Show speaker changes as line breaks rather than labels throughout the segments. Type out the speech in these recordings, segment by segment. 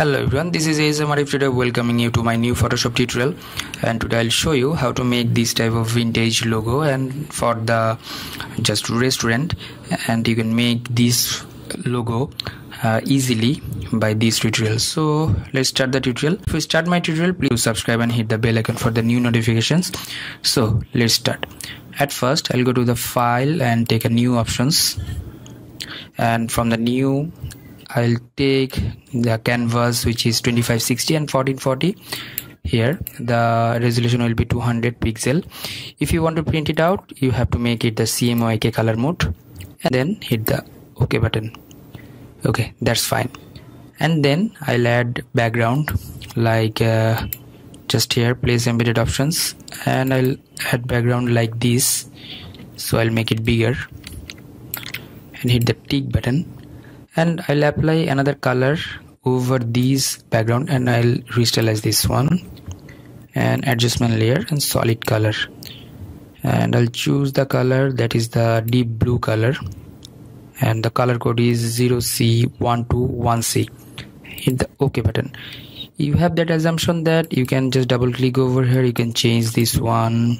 Hello everyone, this is ASM Arif today welcoming you to my new Photoshop tutorial. And today I'll show you how to make this type of vintage logo and for the just restaurant. And you can make this logo uh, easily by this tutorial. So let's start the tutorial. If we start my tutorial please subscribe and hit the bell icon for the new notifications. So let's start. At first I'll go to the file and take a new options. And from the new I'll take the canvas which is 2560 and 1440 here the resolution will be 200 pixel. If you want to print it out you have to make it the CMYK color mode and then hit the OK button. Okay that's fine. And then I'll add background like uh, just here place embedded options. And I'll add background like this. So I'll make it bigger. And hit the tick button and I'll apply another color over these background and I'll restylize this one. And adjustment layer and solid color. And I'll choose the color that is the deep blue color. And the color code is 0C121C hit the OK button. You have that assumption that you can just double click over here. You can change this one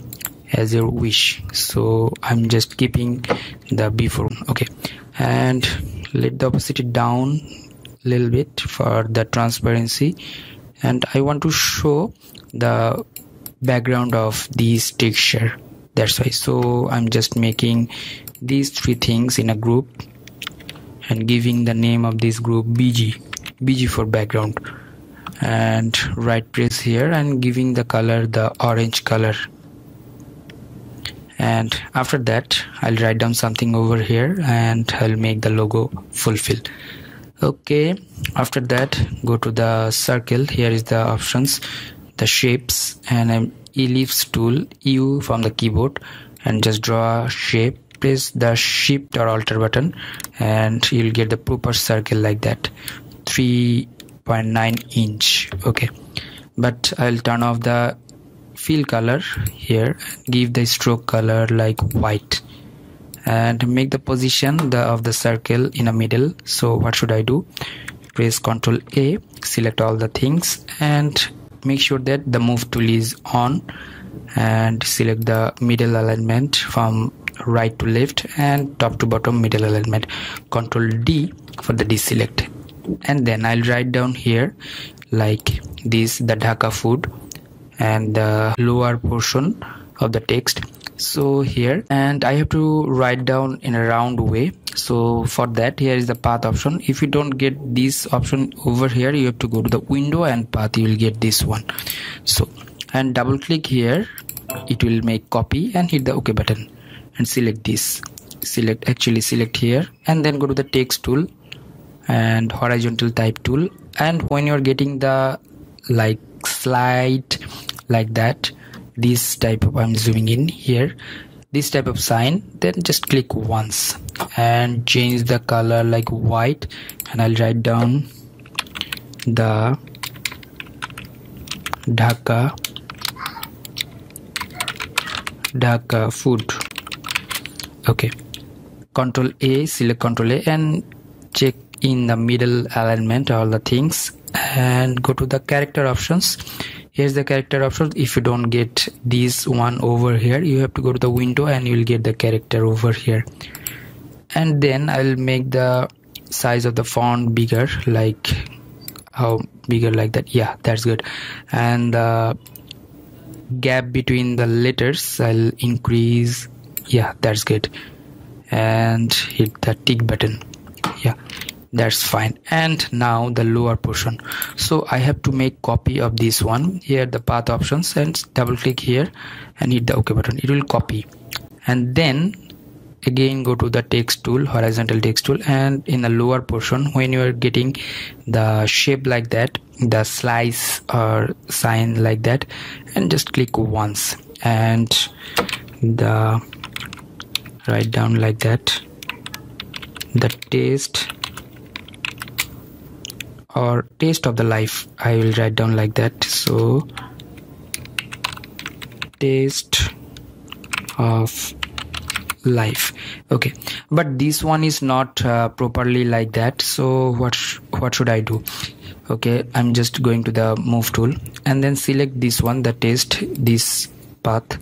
as your wish. So I'm just keeping the before. Okay and let the opacity down a little bit for the transparency. And I want to show the background of this texture. That's why. So I'm just making these three things in a group and giving the name of this group BG BG for background. And right press here and giving the color the orange color and after that I'll write down something over here and I'll make the logo fulfill okay. After that go to the circle. Here is the options the shapes and I'm ellipse tool U from the keyboard. And just draw a shape. Press the shift or alter button and you'll get the proper circle like that. 3.9 inch. Okay. But I'll turn off the fill color here. Give the stroke color like white. And make the position the, of the circle in the middle. So what should I do? Press ctrl A select all the things and make sure that the move tool is on and select the middle alignment from right to left and top to bottom middle alignment. Ctrl D for the deselect. And then I'll write down here like this the Dhaka food and the lower portion of the text. So here and I have to write down in a round way. So for that here is the path option. If you don't get this option over here you have to go to the window and path you will get this one. So and double click here. It will make copy and hit the ok button and select this. Select actually select here and then go to the text tool and horizontal type tool. And when you're getting the like slide like that this type of I'm zooming in here this type of sign then just click once and change the color like white. And I'll write down the Dhaka Dhaka food. Okay. Control A select control A and check in the middle alignment all the things and go to the character options here's the character option if you don't get this one over here you have to go to the window and you'll get the character over here. And then I'll make the size of the font bigger like how bigger like that. Yeah that's good. And the gap between the letters I'll increase. Yeah that's good. And hit the tick button that's fine. And now the lower portion. So i have to make copy of this one. Here the path options and double click here and hit the ok button. It will copy. And then again go to the text tool horizontal text tool. And in the lower portion when you are getting the shape like that the slice or sign like that and just click once. And the write down like that. The taste or taste of the life. I will write down like that. So taste of life. Okay. But this one is not uh, properly like that. So what what should I do? Okay. I'm just going to the move tool and then select this one the taste this path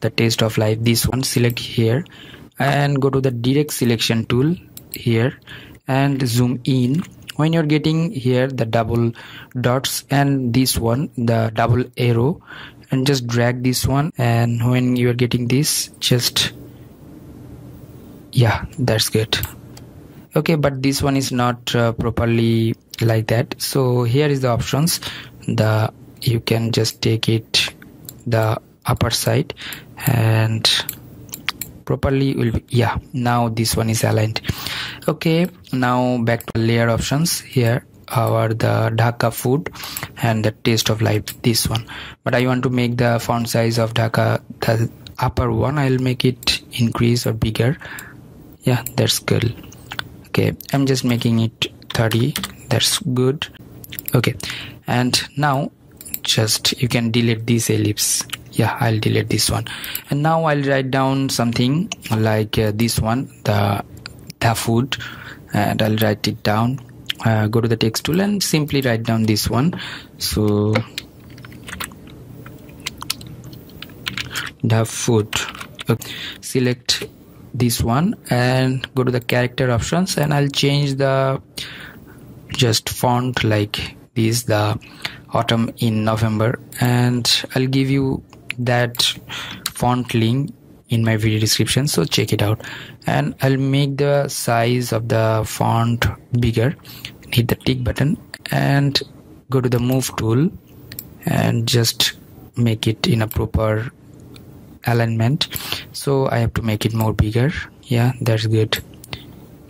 the taste of life this one select here and go to the direct selection tool here and zoom in when you're getting here the double dots and this one the double arrow and just drag this one. And when you're getting this just yeah that's good. Okay but this one is not uh, properly like that. So here is the options. The you can just take it the upper side and properly will be yeah now this one is aligned okay now back to layer options. Here our the dhaka food and the taste of life this one. But i want to make the font size of dhaka the upper one i'll make it increase or bigger. Yeah that's good. Okay i'm just making it 30 that's good. Okay and now just you can delete this ellipse. Yeah i'll delete this one. And now i'll write down something like uh, this one the the food and i'll write it down. Uh, go to the text tool and simply write down this one. So the food. Okay. select this one and go to the character options and i'll change the just font like this the autumn in november. And i'll give you that font link in my video description so check it out. And I'll make the size of the font bigger. Hit the tick button and go to the move tool and just make it in a proper alignment. So I have to make it more bigger. Yeah that's good.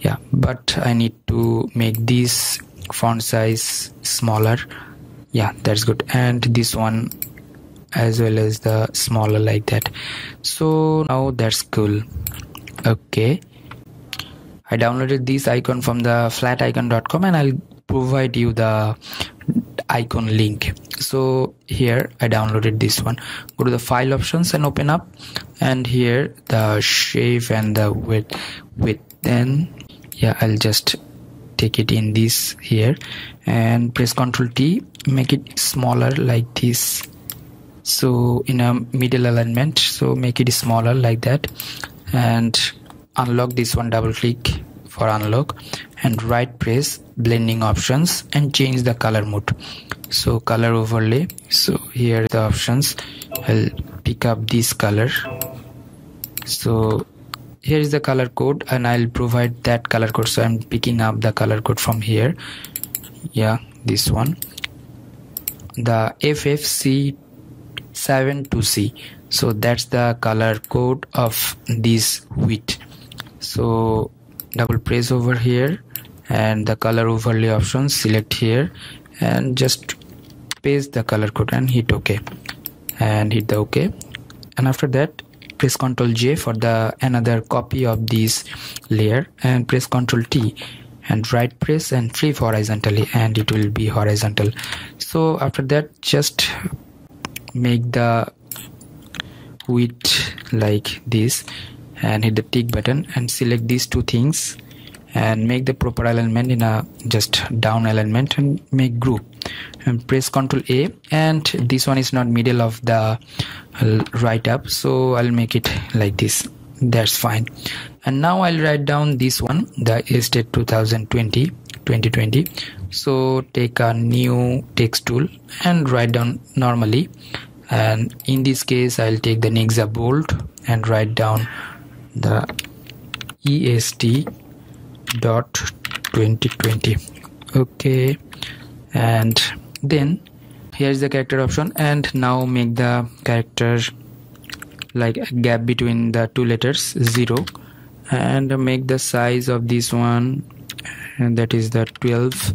Yeah but I need to make this font size smaller. Yeah that's good. And this one as well as the smaller like that. So now that's cool. Okay. I downloaded this icon from the flaticon.com and I'll provide you the icon link. So here I downloaded this one. Go to the file options and open up. And here the shape and the width width then. Yeah I'll just take it in this here. And press ctrl T make it smaller like this so in a middle alignment so make it smaller like that. And unlock this one double click for unlock. And right press blending options and change the color mode. So color overlay. So here the options. I'll pick up this color. So here is the color code and i'll provide that color code. So i'm picking up the color code from here. Yeah this one. The ffc 7 to C. So that's the color code of this wheat. So double press over here and the color overlay option select here and just paste the color code and hit ok. And hit the ok. And after that press ctrl j for the another copy of this layer and press ctrl t and right press and flip horizontally and it will be horizontal. So after that just make the width like this and hit the tick button and select these two things and make the proper alignment in a just down alignment and make group. And press ctrl a and this one is not middle of the right up so i'll make it like this. That's fine. And now i'll write down this one the estate 2020 2020 so take a new text tool and write down normally. And in this case I'll take the Nexa bold and write down the est dot 2020 okay. And then here's the character option. And now make the character like a gap between the two letters zero. And make the size of this one and that is the 12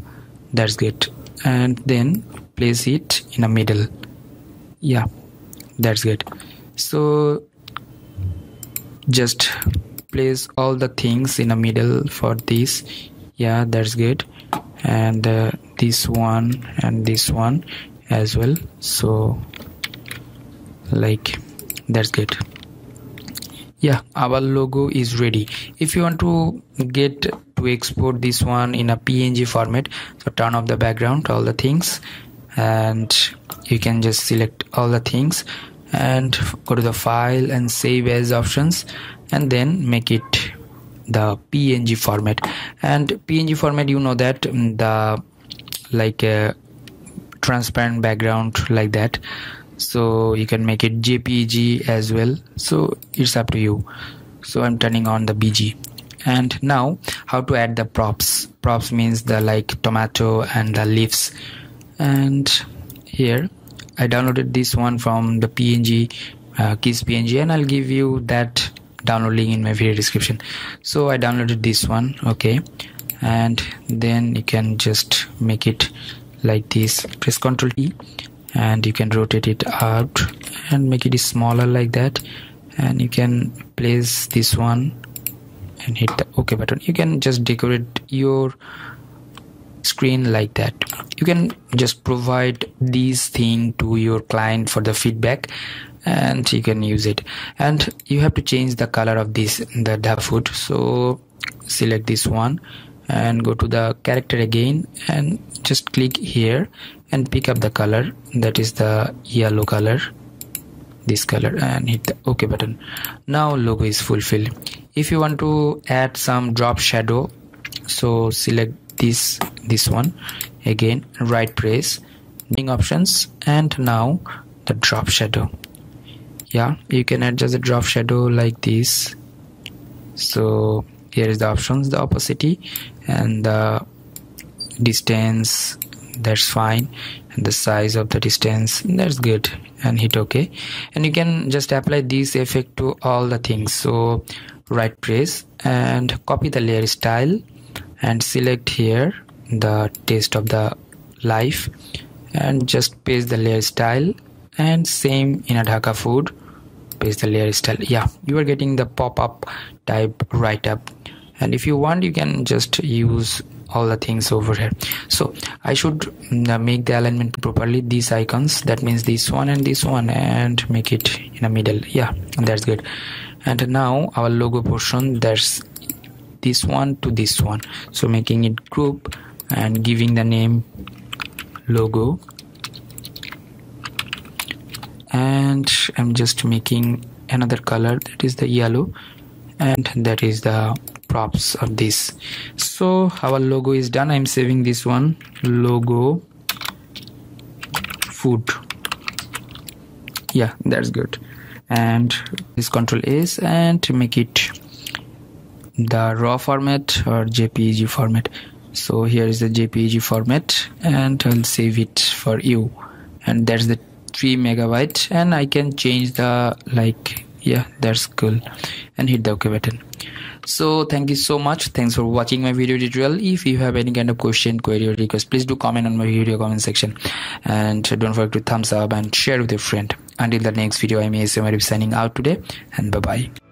that's good and then place it in the middle. Yeah that's good so just place all the things in the middle for this. Yeah that's good and uh, this one and this one as well. So like that's good yeah. Our logo is ready. If you want to get to export this one in a png format so turn off the background all the things and you can just select all the things and go to the file and save as options and then make it the png format. And png format you know that mm, the like a transparent background like that so you can make it jpg as well. So it's up to you. So i'm turning on the bg and now how to add the props? Props means the like tomato and the leaves. And here i downloaded this one from the png uh, kiss png and i'll give you that download link in my video description. So i downloaded this one okay? And then you can just make it like this. Press ctrl e and you can rotate it out and make it smaller like that. And you can place this one and hit the ok button. You can just decorate your screen like that. You can just provide these thing to your client for the feedback and you can use it. And you have to change the color of this the food so select this one and go to the character again and just click here and pick up the color. That is the yellow color this color and hit the ok button. Now logo is fulfilled. If you want to add some drop shadow so select this this one. Again right press blending options and now the drop shadow. Yeah you can adjust the drop shadow like this. So here is the options the opacity and the distance that's fine. And the size of the distance that's good and hit ok and you can just apply this effect to all the things. So right press and copy the layer style and select here the taste of the life and just paste the layer style and same in a dhaka food paste the layer style. Yeah you are getting the pop-up type right up and if you want you can just use all the things over here. So i should mm, make the alignment properly these icons. That means this one and this one and make it in the middle. Yeah that's good. And now our logo portion there's this one to this one. So making it group and giving the name logo. And i'm just making another color. That is the yellow. And that is the props of this. So our logo is done. I'm saving this one. Logo. Food. Yeah that's good. And this control is and make it the raw format or jpeg format. So here is the jpeg format and i'll save it for you. And that's the 3 megabyte and i can change the like yeah that's cool. And hit the ok button so thank you so much. Thanks for watching my video tutorial. If you have any kind of question query or request please do comment on my video comment section. And don't forget to thumbs up and share with your friend. Until the next video i'm ASM Arif signing out today and bye bye